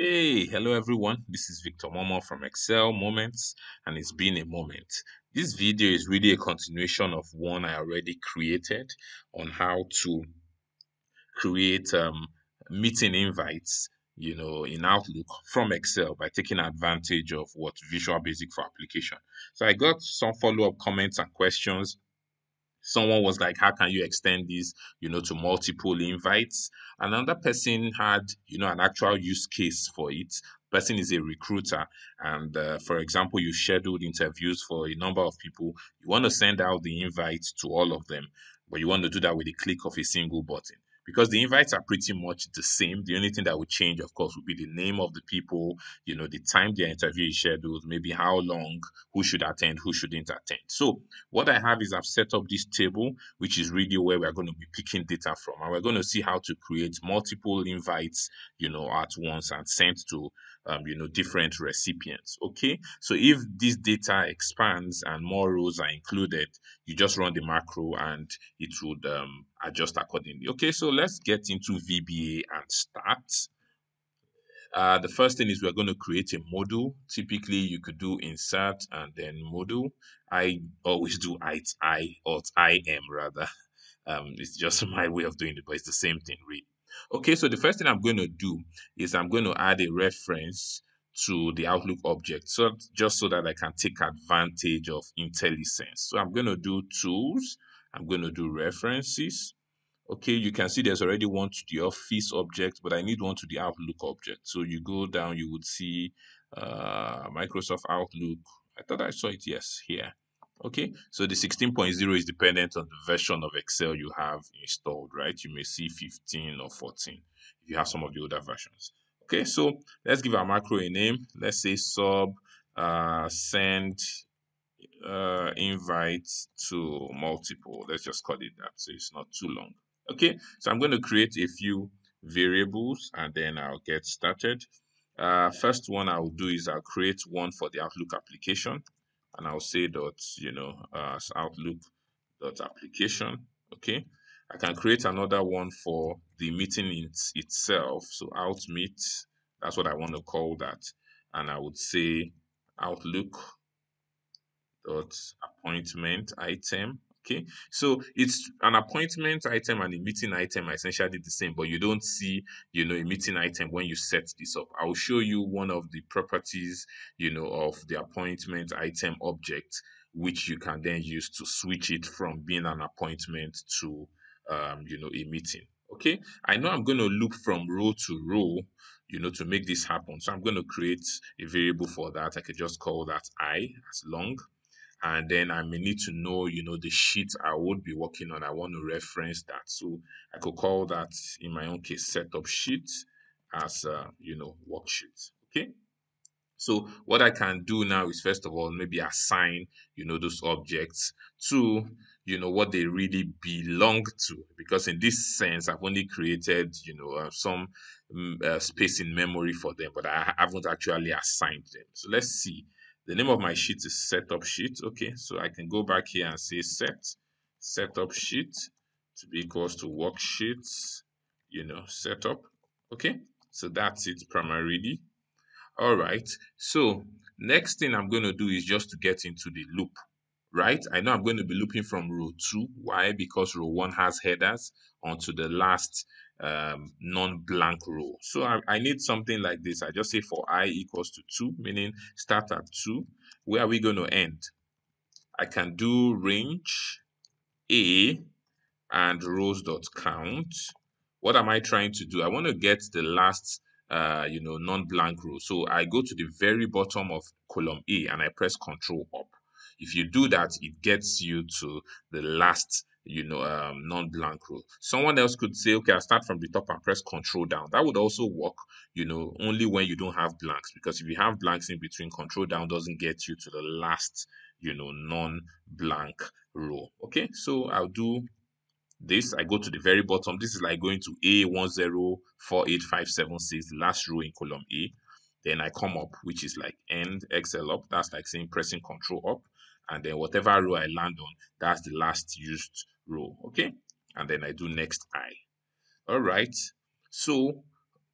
Hey, hello everyone. This is Victor Momo from Excel Moments, and it's been a moment. This video is really a continuation of one I already created on how to create um, meeting invites, you know, in Outlook from Excel by taking advantage of what Visual Basic for application. So I got some follow-up comments and questions someone was like how can you extend this you know to multiple invites? Another person had you know an actual use case for it. Person is a recruiter and uh, for example you scheduled interviews for a number of people. You want to send out the invite to all of them but you want to do that with a click of a single button because the invites are pretty much the same. The only thing that would change, of course, would be the name of the people, you know, the time their interview is scheduled, maybe how long, who should attend, who shouldn't attend. So what I have is I've set up this table, which is really where we're going to be picking data from. And we're going to see how to create multiple invites, you know, at once and sent to um, you know, different recipients. Okay, so if this data expands and more rows are included, you just run the macro and it would um, adjust accordingly. Okay, so let's get into VBA and start. Uh, the first thing is we're going to create a module. Typically, you could do insert and then module. I always do it I or I am rather. Um, it's just my way of doing it, but it's the same thing, really. Okay, so the first thing I'm going to do is I'm going to add a reference to the Outlook object, so just so that I can take advantage of IntelliSense. So I'm going to do tools, I'm going to do references. Okay, you can see there's already one to the Office object, but I need one to the Outlook object. So you go down, you would see uh, Microsoft Outlook. I thought I saw it, yes, here. Okay, so the 16.0 is dependent on the version of Excel you have installed, right? You may see 15 or 14 if you have some of the older versions. Okay, so let's give our macro a name. Let's say sub uh, send uh, invite to multiple. Let's just call it that so it's not too long. Okay, so I'm going to create a few variables and then I'll get started. Uh, first one I'll do is I'll create one for the Outlook application and I'll say dot, you know, uh, Outlook dot application. Okay. I can create another one for the meeting in itself. So out meet, that's what I want to call that. And I would say Outlook dot appointment item Okay, so it's an appointment item and a meeting item are essentially the same, but you don't see, you know, a meeting item when you set this up. I will show you one of the properties, you know, of the appointment item object, which you can then use to switch it from being an appointment to, um, you know, a meeting. Okay, I know I'm going to loop from row to row, you know, to make this happen. So I'm going to create a variable for that. I could just call that i as long and then I may need to know, you know, the sheet I would be working on. I want to reference that. So I could call that in my own case setup sheet as you know, worksheet. Okay. So what I can do now is first of all, maybe assign, you know, those objects to, you know, what they really belong to. Because in this sense, I've only created, you know, uh, some um, uh, space in memory for them, but I haven't actually assigned them. So let's see. The name of my sheet is setup sheet. Okay, so I can go back here and say set setup sheet to be equals to worksheets, you know, setup. Okay, so that's it primarily. All right, so next thing I'm going to do is just to get into the loop, right? I know I'm going to be looping from row two. Why? Because row one has headers onto the last um, non-blank row. So I, I, need something like this. I just say for i equals to 2, meaning start at 2. Where are we going to end? I can do range a and rows dot count. What am I trying to do? I want to get the last uh, you know, non-blank row. So I go to the very bottom of column A and I press Control up. If you do that, it gets you to the last you know, um, non-blank row. Someone else could say, okay, I'll start from the top and press control down. That would also work, you know, only when you don't have blanks. Because if you have blanks in between, control down doesn't get you to the last, you know, non-blank row. Okay, so I'll do this. I go to the very bottom. This is like going to A1048576, the last row in column A. Then I come up, which is like end Excel up. That's like saying pressing control up and then whatever row I land on, that's the last used row, okay? And then I do next I. All right, so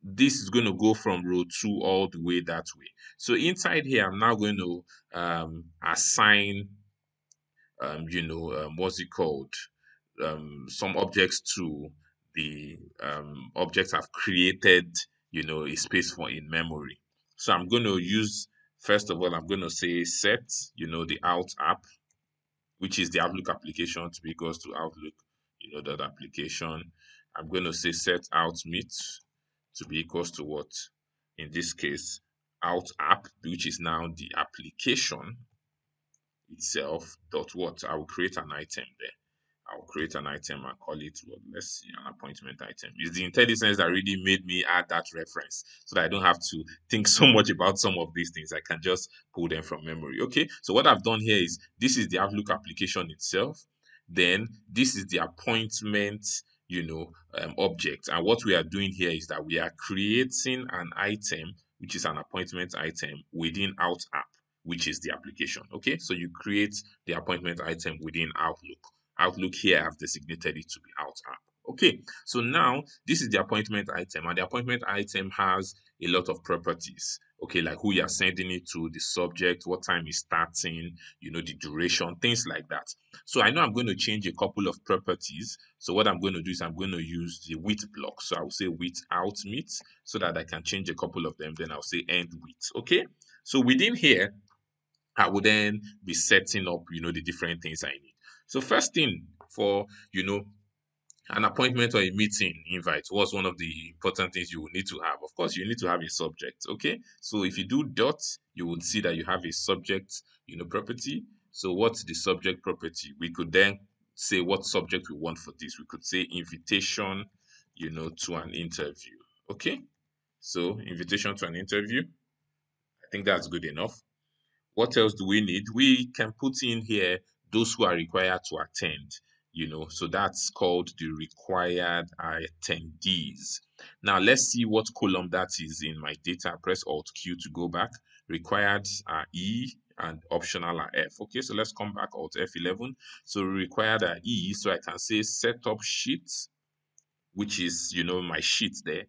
this is going to go from row 2 all the way that way. So inside here, I'm now going to um, assign, um, you know, um, what's it called? Um, some objects to the um, objects I've created, you know, a space for in memory. So I'm going to use, first of all, I'm going to say set, you know, the out app, which is the Outlook application to be equals to Outlook, you know, that application. I'm going to say set out meet to be equals to what? In this case, out app, which is now the application itself, dot what? I will create an item there. I'll create an item and call it what let's see an appointment item. It's the IntelliSense that really made me add that reference so that I don't have to think so much about some of these things. I can just pull them from memory. Okay, so what I've done here is this is the Outlook application itself. Then this is the appointment you know um, object and what we are doing here is that we are creating an item which is an appointment item within out app which is the application okay so you create the appointment item within outlook outlook here i've designated it to be out app. Okay so now this is the appointment item and the appointment item has a lot of properties. Okay like who you're sending it to the subject what time is starting you know the duration things like that. So i know i'm going to change a couple of properties. So what i'm going to do is i'm going to use the with block. So i'll say with out meet so that i can change a couple of them then i'll say end with okay? So within here i will then be setting up you know the different things i need so first thing for you know an appointment or a meeting invite was one of the important things you will need to have. Of course, you need to have a subject. Okay, so if you do dot, you would see that you have a subject, you know, property. So what's the subject property? We could then say what subject we want for this. We could say invitation, you know, to an interview. Okay, so invitation to an interview. I think that's good enough. What else do we need? We can put in here those who are required to attend you know so that's called the required attendees. Now let's see what column that is in my data. Press alt q to go back. Required are e and optional are f. Okay so let's come back. Alt f11 so required are e. So i can say setup sheet which is you know my sheet there.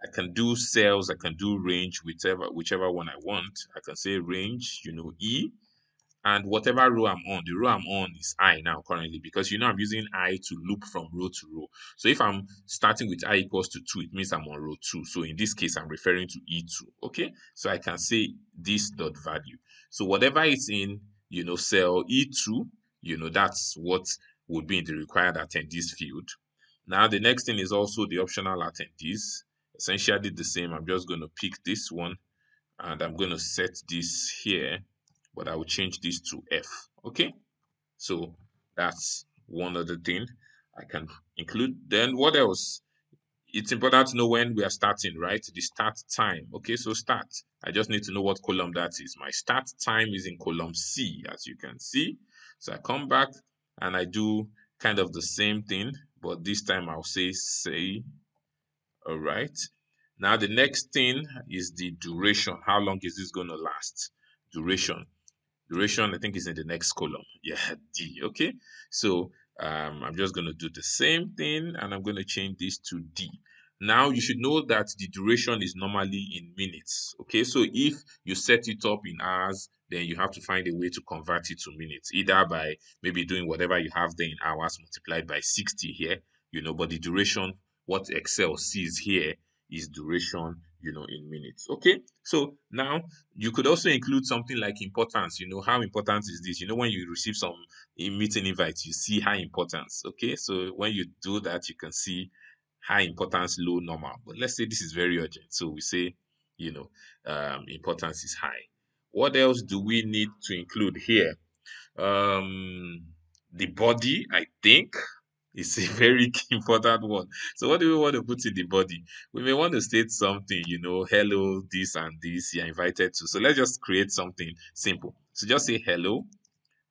I can do cells, I can do range, whichever whichever one I want. I can say range, you know, E and whatever row I'm on, the row I'm on is I now currently because you know I'm using I to loop from row to row. So if I'm starting with I equals to 2, it means I'm on row 2. So in this case, I'm referring to E2. Okay, so I can say this dot value. So whatever is in, you know, cell E2, you know, that's what would be in the required attendees field. Now the next thing is also the optional attendees. Essentially the same. I'm just going to pick this one and I'm going to set this here but I will change this to F. Okay, so that's one other thing I can include. Then what else? It's important to know when we are starting, right? The start time. Okay, so start. I just need to know what column that is. My start time is in column C, as you can see. So I come back and I do kind of the same thing, but this time I'll say C. All right. Now the next thing is the duration. How long is this going to last? Duration duration i think is in the next column. Yeah d okay? So um, i'm just going to do the same thing and i'm going to change this to d. Now you should know that the duration is normally in minutes okay? So if you set it up in hours then you have to find a way to convert it to minutes either by maybe doing whatever you have there in hours multiplied by 60 here you know but the duration what excel sees here is duration you know in minutes. Okay? So now you could also include something like importance you know how important is this? You know when you receive some meeting invites you see high importance okay? So when you do that you can see high importance low normal. But let's say this is very urgent. So we say you know um, importance is high. What else do we need to include here? Um the body i think it's a very important one. So what do we want to put in the body? We may want to state something, you know, hello, this and this, you're invited to. So let's just create something simple. So just say hello,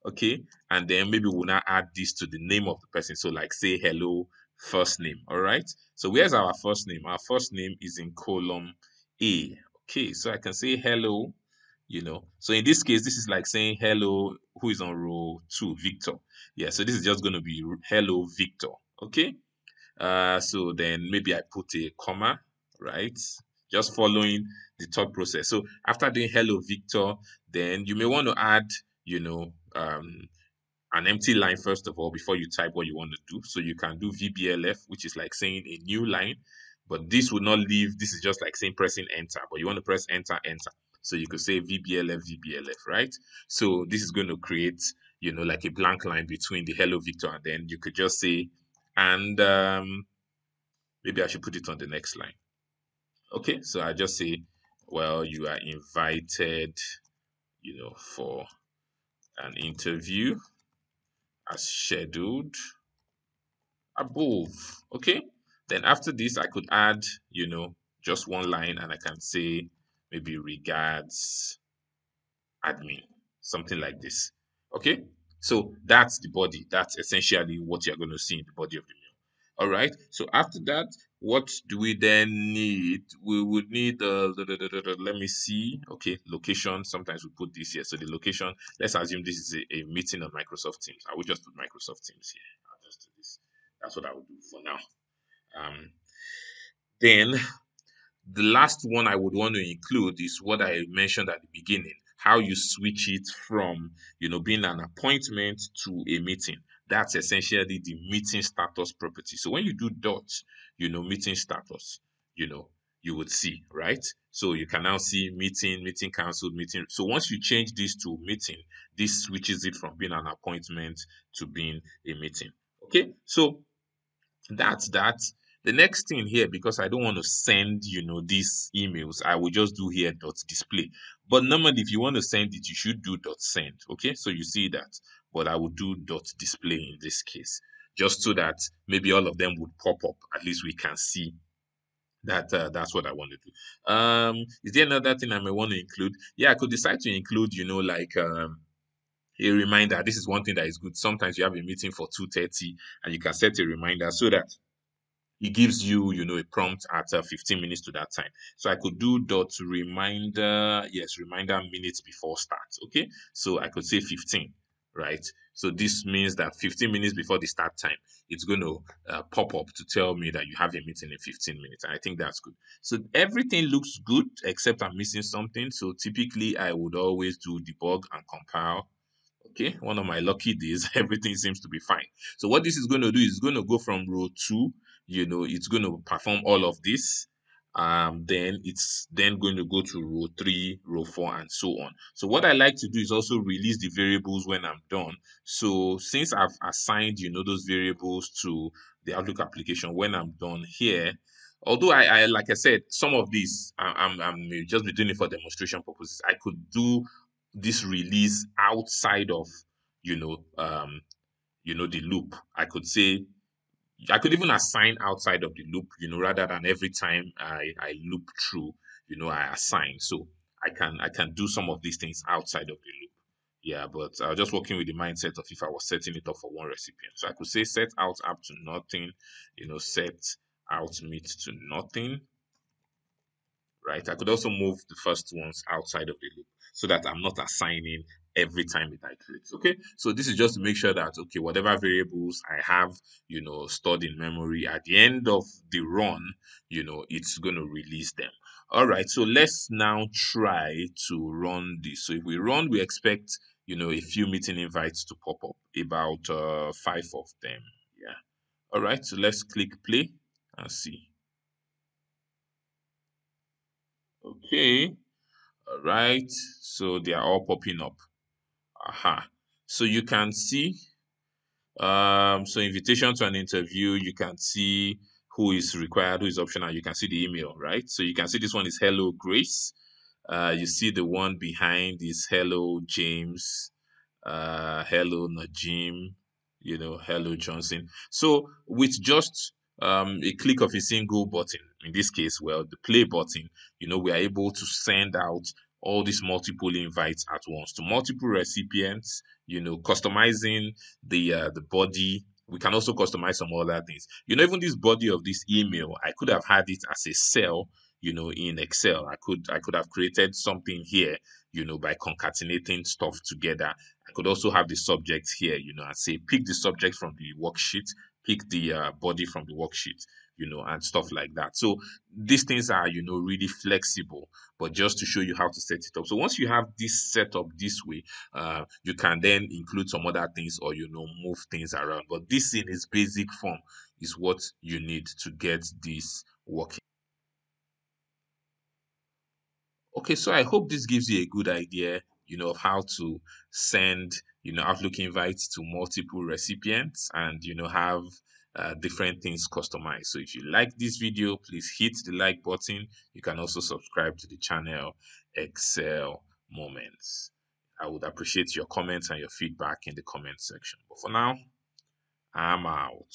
okay? And then maybe we'll now add this to the name of the person. So like say hello, first name, all right? So where's our first name? Our first name is in column A. Okay, so I can say hello, you know. So in this case, this is like saying hello, who is on row two, Victor. Yeah, so this is just going to be hello, Victor. Okay. Uh, so then maybe I put a comma, right? just following the thought process. So after doing hello Victor, then you may want to add, you know, um, an empty line first of all before you type what you want to do. So you can do VBLF, which is like saying a new line, but this would not leave. This is just like saying pressing enter, but you want to press enter, enter. So you could say VBLF, VBLF, right? So this is going to create, you know, like a blank line between the hello Victor and then you could just say, and um, maybe I should put it on the next line. Okay, so I just say, well, you are invited, you know, for an interview as scheduled above. Okay, then after this, I could add, you know, just one line and I can say maybe regards admin, something like this. Okay, so that's the body. That's essentially what you're going to see in the body of the mail. All right. So after that, what do we then need? We would need uh, let me see. Okay, location. Sometimes we put this here. So the location. Let's assume this is a, a meeting on Microsoft Teams. I will just put Microsoft Teams here. I'll just do this. That's what I will do for now. Um, then the last one I would want to include is what I mentioned at the beginning how you switch it from you know being an appointment to a meeting. That's essentially the meeting status property. So when you do dot you know meeting status you know you would see right? So you can now see meeting meeting cancelled meeting. So once you change this to meeting this switches it from being an appointment to being a meeting. Okay? So that's that the next thing here, because I don't want to send, you know, these emails, I will just do here dot display. But normally, if you want to send it, you should do dot send. Okay, so you see that. But I will do dot display in this case, just so that maybe all of them would pop up. At least we can see that uh, that's what I want to do. Um, is there another thing I may want to include? Yeah, I could decide to include, you know, like um, a reminder. This is one thing that is good. Sometimes you have a meeting for two thirty, and you can set a reminder so that it gives you you know a prompt at uh, 15 minutes to that time. So i could do dot reminder yes reminder minutes before start okay? So i could say 15 right? So this means that 15 minutes before the start time it's going to uh, pop up to tell me that you have a meeting in 15 minutes and i think that's good. So everything looks good except i'm missing something. So typically i would always do debug and compile okay? One of my lucky days everything seems to be fine. So what this is going to do is going to go from row 2 you know it's going to perform all of this um then it's then going to go to row 3 row 4 and so on so what i like to do is also release the variables when i'm done so since i've assigned you know those variables to the outlook application when i'm done here although I, I like I said, some of these I'm I'm just be doing it for demonstration purposes. I could do this release outside of you know um you know the loop. I could say I could even assign outside of the loop, you know, rather than every time I, I loop through, you know, I assign. So I can I can do some of these things outside of the loop. Yeah, but I was just working with the mindset of if I was setting it up for one recipient. So I could say set out app to nothing, you know, set out meet to nothing. Right. I could also move the first ones outside of the loop so that I'm not assigning every time it iterates. Okay, so this is just to make sure that okay, whatever variables I have, you know, stored in memory at the end of the run, you know, it's going to release them. All right, so let's now try to run this. So if we run, we expect you know a few meeting invites to pop up, about uh, five of them. Yeah. All right, so let's click play and see. Okay. All right, so they are all popping up. Aha. So you can see, um, so invitation to an interview, you can see who is required, who is optional. You can see the email, right? So you can see this one is hello Grace. Uh, you see the one behind is hello James, uh, hello Najim, you know, hello Johnson. So with just um, a click of a single button, in this case, well, the play button, you know, we are able to send out all these multiple invites at once to multiple recipients you know customizing the uh, the body. We can also customize some other things. You know even this body of this email i could have had it as a cell you know in excel. I could i could have created something here you know by concatenating stuff together. I could also have the subject here you know and say pick the subject from the worksheet pick the uh, body from the worksheet you know, and stuff like that. So these things are, you know, really flexible, but just to show you how to set it up. So once you have this set up this way, uh, you can then include some other things or, you know, move things around. But this in its basic form is what you need to get this working. Okay, so I hope this gives you a good idea, you know, of how to send, you know, Outlook invites to multiple recipients and, you know, have uh, different things customized. So if you like this video, please hit the like button. You can also subscribe to the channel Excel Moments. I would appreciate your comments and your feedback in the comment section. But for now, I'm out.